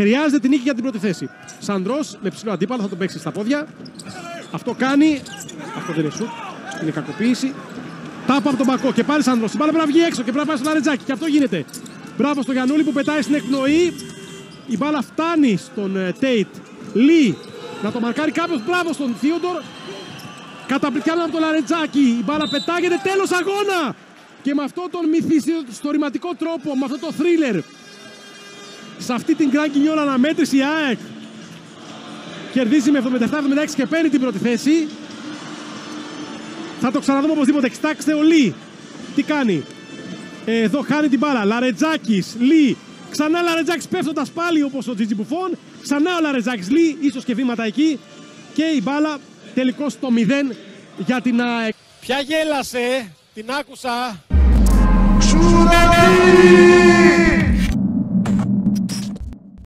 Χρειάζεται την νίκη για την πρώτη θέση. Σαντρό με ψηλό αντίπαλο θα τον παίξει στα πόδια. Αυτό κάνει. Αυτό δεν είναι σουτ. Είναι κακοποίηση. Τάπα από τον Μπακό και πάλι Σαντρό. Η μπάλα πρέπει να βγει έξω και πρέπει να πάει στο Λαρετζάκι. Και αυτό γίνεται. Μπράβο στο Γιανούλη που πετάει στην εκπνοή. Η μπάλα φτάνει στον Τέιτ. Λί να το μαρκάρει κάποιος. Μπράβο στον Θείοντορ. Καταπληκτικά από το Λαρετζάκι. Η μπάλα πετάγεται. Τέλος αγώνα. Και με αυτόν τον μυθιστορηματικό τρόπο, με αυτό το θρίλερ, σε αυτή την Grand Guignol αναμέτρηση η ΑΕΚ κερδίζει με 77-76 και παίρνει την πρώτη θέση. Θα το ξαναδούμε οπωσδήποτε. Κοιτάξτε ο Λί. Τι κάνει. Εδώ χάνει την μπάλα. Λαρετζάκης, Λί. Ξανά Λαρετζάκης πέφτοντας πάλι όπως ο Τζιτζι Μπουφόν. Ξανά ο Λαρετζάκης Λί. ίσως και βήματα εκεί. Και η μπάλα τελικώ στο 0 για την ΑΕΚ. Ποια γέλασε, την άκουσα. Ξουραλή!